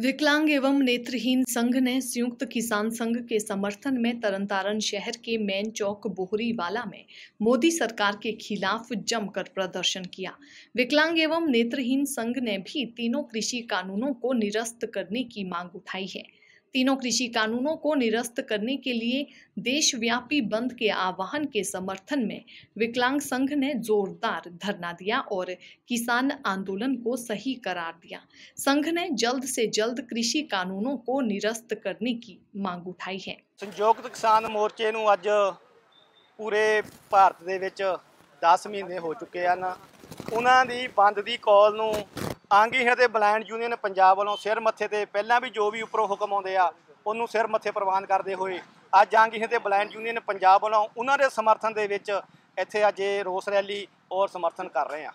विकलांग एवं नेत्रहीन संघ ने संयुक्त किसान संघ के समर्थन में तरनतारण शहर के मेन चौक बोहरीवाला में मोदी सरकार के खिलाफ जमकर प्रदर्शन किया। विकलांग एवं नेत्रहीन संघ ने भी तीनों कृषि कानूनों को निरस्त करने की मांग उठाई है। तीनों कृषि कानूनों को निरस्त करने के लिए देशव्यापी बंद के आह्वान के समर्थन में विकलांग संघ ने जोरदार धरना दिया और किसान आंदोलन को सही करार दिया संघ ने जल्द से जल्द कृषि कानूनों को निरस्त करने की मांग उठाई है ਸੰਯੁਕਤ ਕਿਸਾਨ ਮੋਰਚੇ ਨੂੰ ਅੱਜ ਪੂਰੇ ਭਾਰਤ ਦੇ ਵਿੱਚ 10 ਮਹੀਨੇ ਹੋ ਚੁੱਕੇ ਹਨ ਉਹਨਾਂ ਦੀ ਬੰਦ ਦੀ ਕਾਲ ਨੂੰ ਆਂਗੀ ਅਤੇ ਬਲਾਈਂਡ ਯੂਨੀਅਨ ਪੰਜਾਬ ਵੱਲੋਂ ਸਿਰ ਮੱਥੇ ਤੇ ਪਹਿਲਾਂ ਵੀ ਜੋ ਵੀ ਉੱਪਰੋਂ ਹੁਕਮ ਆਉਂਦੇ ਆ, ਉਹਨੂੰ ਸਿਰ ਮੱਥੇ ਪ੍ਰਵਾਨ ਕਰਦੇ ਹੋਏ ਅੱਜ ਆਂਗੀ ਅਤੇ ਬਲਾਈਂਡ ਯੂਨੀਅਨ ਪੰਜਾਬ ਵੱਲੋਂ ਉਹਨਾਂ ਦੇ ਸਮਰਥਨ ਦੇ ਵਿੱਚ ਇੱਥੇ ਅੱਜ ਇਹ ਰੋਸ ਰੈਲੀ ਔਰ ਸਮਰਥਨ ਕਰ ਰਹੇ ਆ।